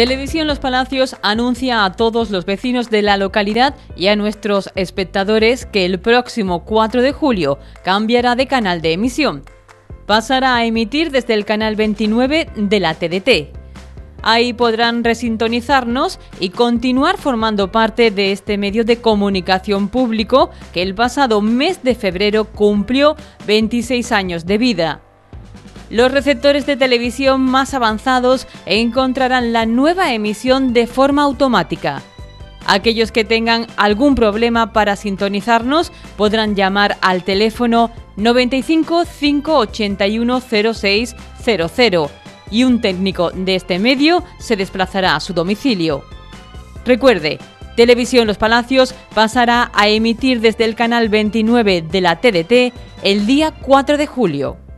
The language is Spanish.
Televisión Los Palacios anuncia a todos los vecinos de la localidad y a nuestros espectadores que el próximo 4 de julio cambiará de canal de emisión. Pasará a emitir desde el canal 29 de la TDT. Ahí podrán resintonizarnos y continuar formando parte de este medio de comunicación público que el pasado mes de febrero cumplió 26 años de vida. Los receptores de televisión más avanzados encontrarán la nueva emisión de forma automática. Aquellos que tengan algún problema para sintonizarnos podrán llamar al teléfono 95 581 0600 y un técnico de este medio se desplazará a su domicilio. Recuerde, Televisión Los Palacios pasará a emitir desde el canal 29 de la TDT el día 4 de julio.